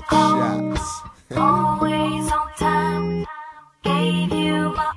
Buckshots. Always on time, gave you my